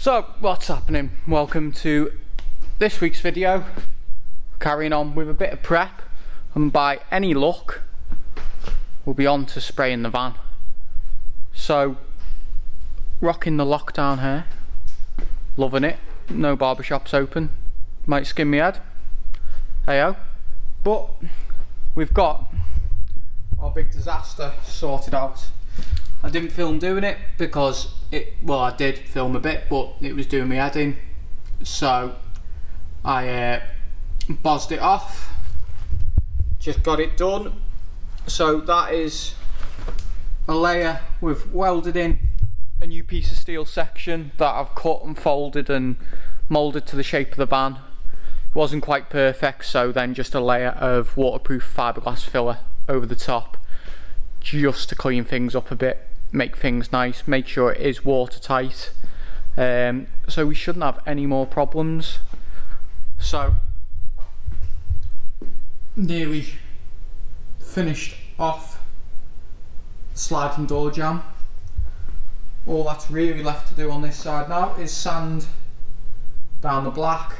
So, what's happening? Welcome to this week's video. Carrying on with a bit of prep, and by any luck, we'll be on to spraying the van. So, rocking the lockdown here, loving it. No barbershops open, might skin me head. Heyo. But we've got our big disaster sorted out. I didn't film doing it because it, well, I did film a bit, but it was doing me head in. So I uh, buzzed it off, just got it done. So that is a layer with welded in a new piece of steel section that I've cut and folded and moulded to the shape of the van. It wasn't quite perfect, so then just a layer of waterproof fiberglass filler over the top just to clean things up a bit make things nice make sure it is watertight. Um, so we shouldn't have any more problems. So nearly finished off sliding door jamb all that's really left to do on this side now is sand down the black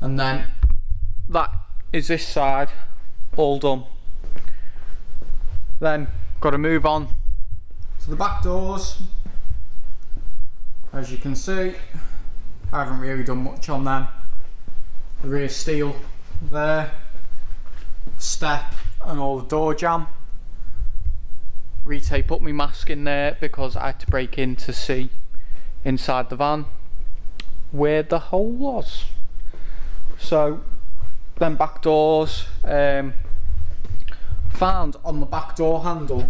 and then that is this side all done. Then got to move on to the back doors. As you can see I haven't really done much on them. The rear steel there step and all the door jamb retape put my mask in there because I had to break in to see inside the van where the hole was. So then back doors um, found on the back door handle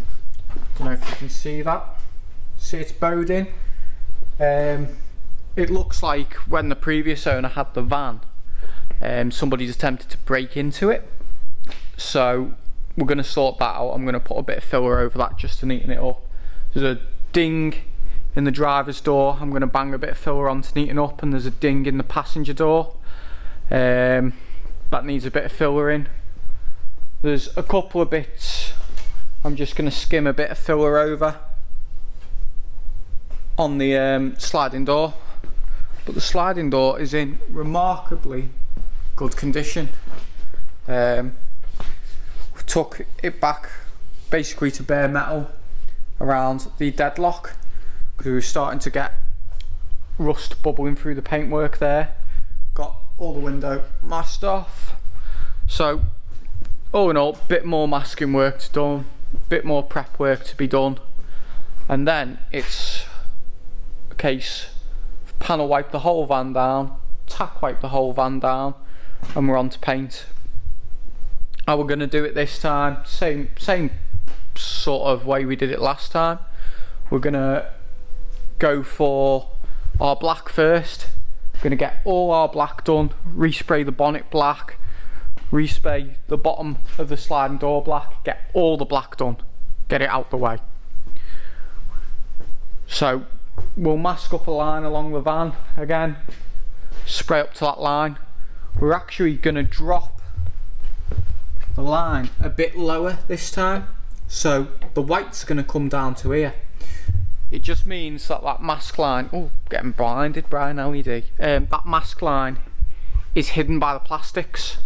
don't know if you can see that. See it's bowed in. Um, it looks like when the previous owner had the van um, somebody's attempted to break into it. So we're going to sort that out. I'm going to put a bit of filler over that just to neaten it up. There's a ding in the driver's door. I'm going to bang a bit of filler on to neaten up and there's a ding in the passenger door. Um, that needs a bit of filler in. There's a couple of bits I'm just going to skim a bit of filler over on the um, sliding door. But the sliding door is in remarkably good condition. Um, we took it back basically to bare metal around the deadlock because we were starting to get rust bubbling through the paintwork there. Got all the window masked off. So all in all a bit more masking work to done bit more prep work to be done. And then it's a case of panel wipe the whole van down tack wipe the whole van down and we're on to paint. How we're going to do it this time same same sort of way we did it last time. We're going to go for our black first. We're going to get all our black done respray the bonnet black respray the bottom of the sliding door black, get all the black done, get it out the way. So we'll mask up a line along the van again, spray up to that line. We're actually going to drop the line a bit lower this time, so the white's going to come down to here. It just means that that mask line, oh, getting blinded, Brian LED, um, that mask line is hidden by the plastics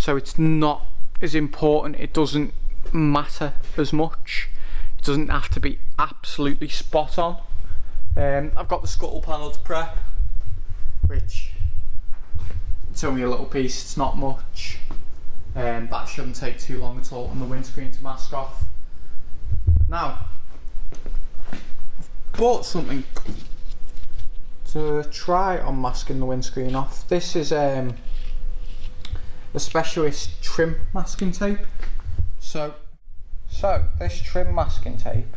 so it's not as important it doesn't matter as much. It doesn't have to be absolutely spot on. Um, I've got the scuttle panel to prep which it's only a little piece it's not much. Um, that shouldn't take too long at all and the windscreen to mask off. Now I've bought something to try on masking the windscreen off. This is um, the specialist trim masking tape. So, so this trim masking tape,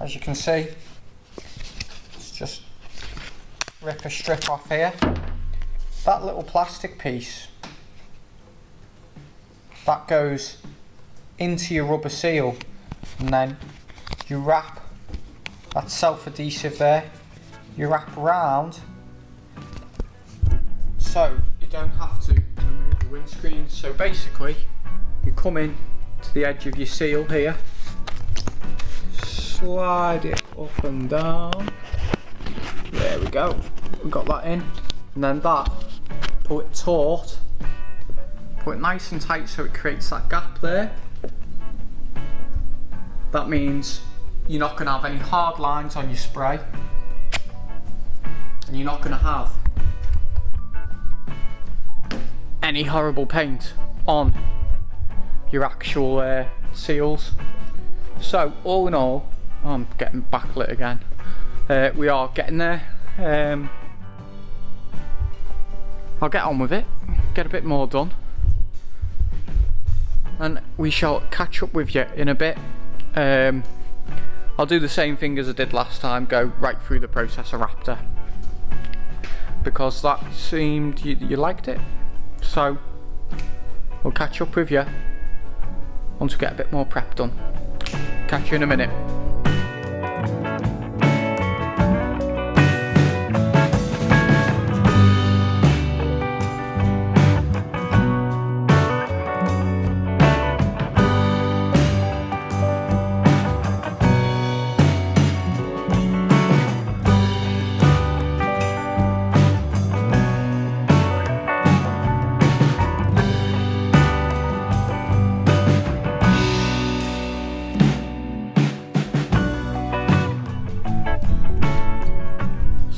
as you can see, let's just rip a strip off here. That little plastic piece, that goes into your rubber seal and then you wrap that self-adhesive there, you wrap around so you don't have windscreen. So basically, you come in to the edge of your seal here, slide it up and down, There we go. We got that in. And then that, put it taut. Put it nice and tight so it creates that gap there. That means you're not going to have any hard lines on your spray. And you're not going to have any horrible paint on your actual uh, seals. So all in all, I'm getting backlit again. Uh, we are getting there. Um, I'll get on with it, get a bit more done. And we shall catch up with you in a bit. Um, I'll do the same thing as I did last time, go right through the process of Raptor. Because that seemed you, you liked it. So, we'll catch up with you once we get a bit more prep done. Catch you in a minute.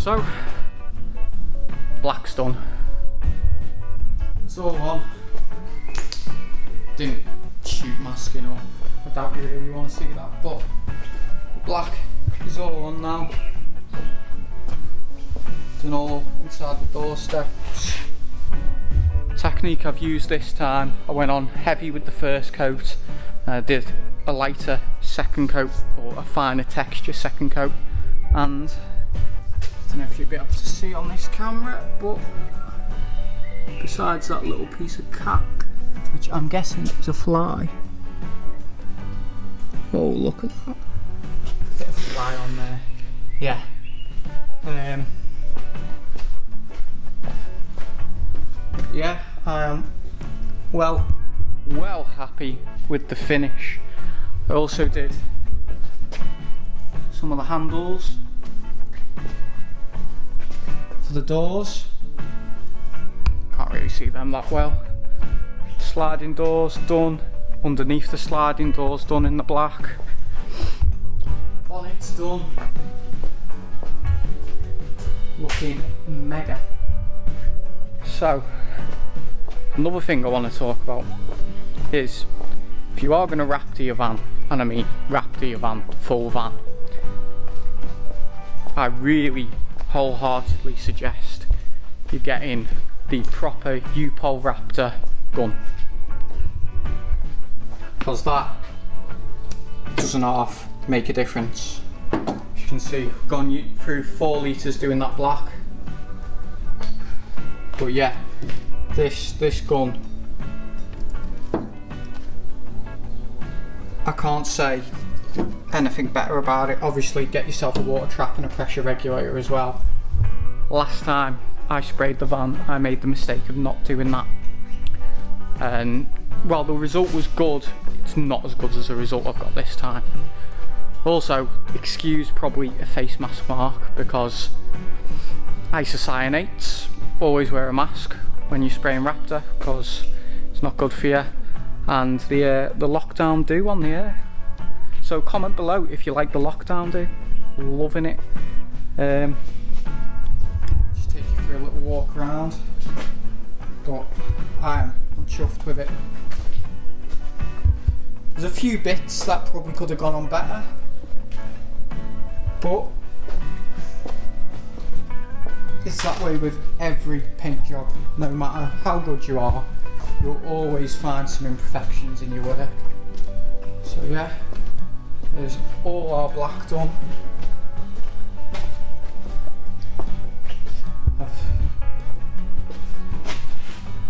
So, black's done. It's all um, on. Didn't shoot masking off. I doubt you really want to see that, but black is all on now. Done all inside the doorsteps. Technique I've used this time, I went on heavy with the first coat. I did a lighter second coat or a finer texture second coat and don't know if you'll be able to see on this camera, but besides that little piece of cack, which I'm guessing is a fly. Oh, look at that. Bit of fly on there. Yeah. Um, yeah, I am well, well happy with the finish. I also did some of the handles for the doors. Can't really see them that well. Sliding doors done. Underneath the sliding doors done in the black. Bonnet's done. Looking mega. So, another thing I want to talk about is if you are going to Raptor your van, and I mean Raptor your van, full van, I really wholeheartedly suggest you get in the proper U-POL Raptor gun. Because that doesn't half make a difference. As you can see, gone through four litres doing that black. But yeah, this this gun I can't say anything better about it. Obviously get yourself a water trap and a pressure regulator as well. Last time I sprayed the van I made the mistake of not doing that. And while the result was good, it's not as good as the result I've got this time. Also, excuse probably a face mask mark because isocyanates, always wear a mask when you're spraying Raptor because it's not good for you and the uh, the lockdown do on the air so comment below if you like the lockdown do. Loving it. Um, just take you for a little walk around. But I am I'm chuffed with it. There's a few bits that probably could have gone on better. But it's that way with every paint job. No matter how good you are, you'll always find some imperfections in your work. So yeah. There's all our black done.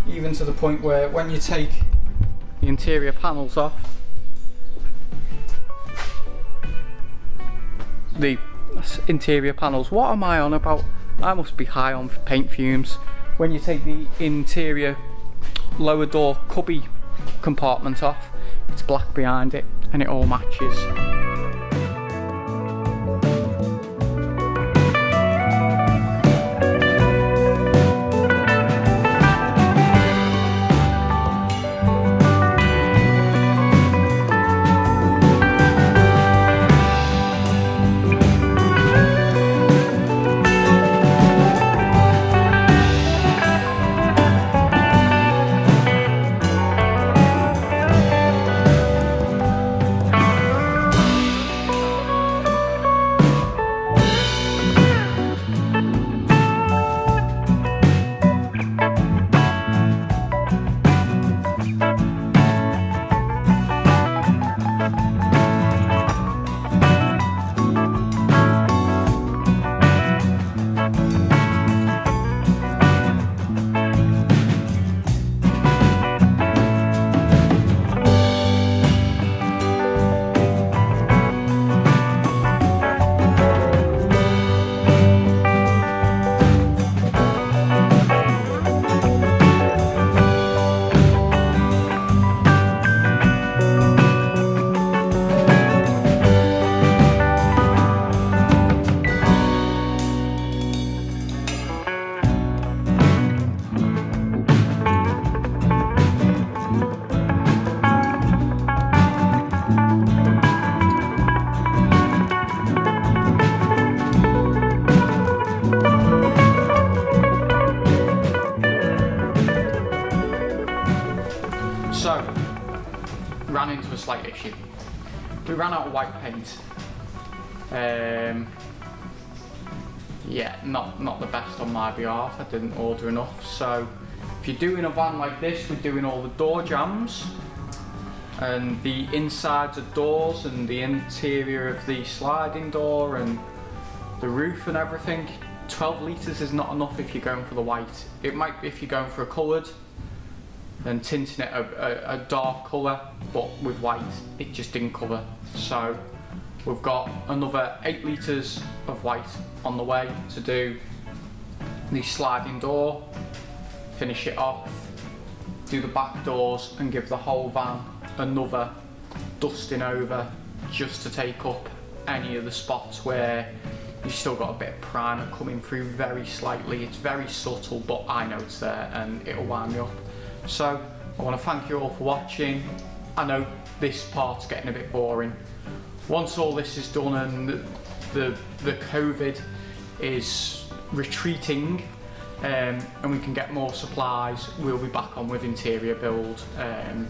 Even to the point where when you take the interior panels off, the interior panels, what am I on about? I must be high on paint fumes. When you take the interior lower door cubby compartment off, it's black behind it and it all matches. Ran out of white paint. Um, yeah, not, not the best on my behalf. I didn't order enough. So if you're doing a van like this, we're doing all the door jambs and the insides of doors and the interior of the sliding door and the roof and everything 12 litres is not enough if you're going for the white it might be if you're going for a coloured and tinting it a, a, a dark colour but with white it just didn't cover so we've got another 8 litres of white on the way to do the sliding door finish it off do the back doors and give the whole van another dusting over just to take up any of the spots where you've still got a bit of primer coming through very slightly. It's very subtle, but I know it's there and it'll wind me up. So I want to thank you all for watching. I know this part's getting a bit boring. Once all this is done and the, the COVID is retreating um, and we can get more supplies, we'll be back on with interior build. Um,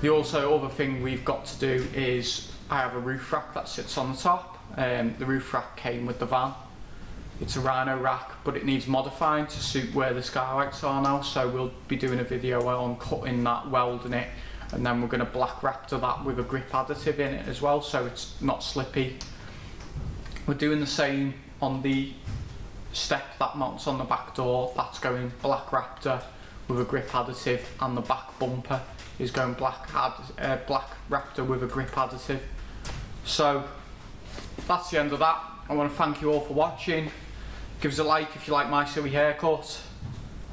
the also other thing we've got to do is I have a roof rack that sits on the top. Um, the roof rack came with the van. It's a Rhino rack, but it needs modifying to suit where the skylights are now. So we'll be doing a video on cutting that, welding it, and then we're going to black raptor that with a grip additive in it as well, so it's not slippy. We're doing the same on the step that mounts on the back door. That's going black raptor with a grip additive and the back bumper is going black uh, black Raptor with a grip additive. So that's the end of that. I want to thank you all for watching. Give us a like if you like my silly haircut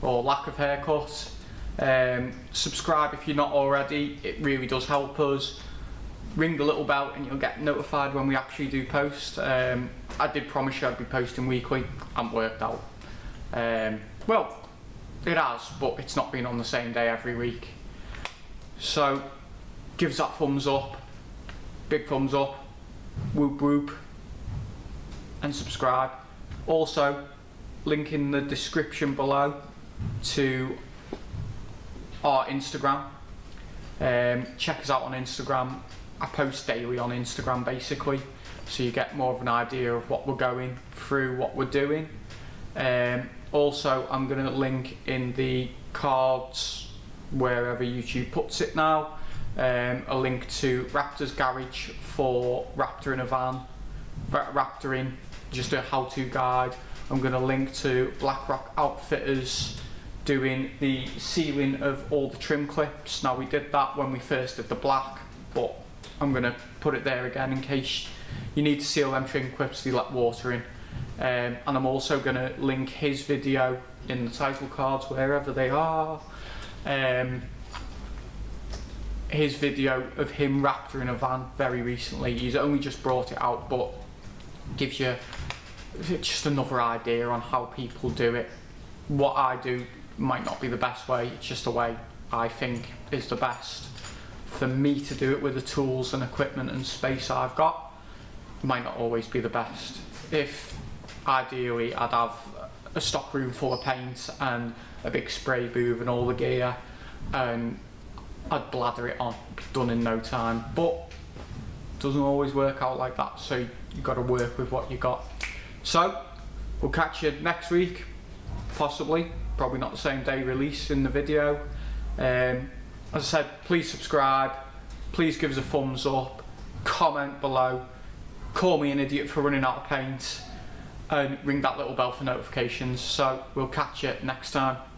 or lack of haircut. Um, subscribe if you're not already, it really does help us. Ring the little bell and you'll get notified when we actually do post. Um, I did promise you I'd be posting weekly, and worked out. Um, well, it has, but it's not been on the same day every week. So give us that thumbs up, big thumbs up, whoop whoop, and subscribe. Also, link in the description below to our Instagram. Um, check us out on Instagram. I post daily on Instagram basically, so you get more of an idea of what we're going through, what we're doing. Um, also, I'm going to link in the cards wherever YouTube puts it now. Um, a link to Raptor's Garage for Raptor in a van, Raptor in, just a how-to guide. I'm going to link to Blackrock Outfitters doing the sealing of all the trim clips. Now we did that when we first did the black, but I'm going to put it there again in case you need to seal them trim clips, they let water in. Um, and I'm also going to link his video in the title cards wherever they are um, his video of him raptor in a van very recently. He's only just brought it out, but gives you just another idea on how people do it. What I do might not be the best way, it's just a way I think is the best. For me to do it with the tools and equipment and space I've got, might not always be the best. If ideally I'd have a stock room full of paint and a big spray booth and all the gear and I'd blather it on, done in no time. But doesn't always work out like that, so you've got to work with what you got. So we'll catch you next week, possibly. Probably not the same day release in the video. Um, as I said, please subscribe. Please give us a thumbs up. Comment below. Call me an idiot for running out of paint and ring that little bell for notifications. So we'll catch you next time.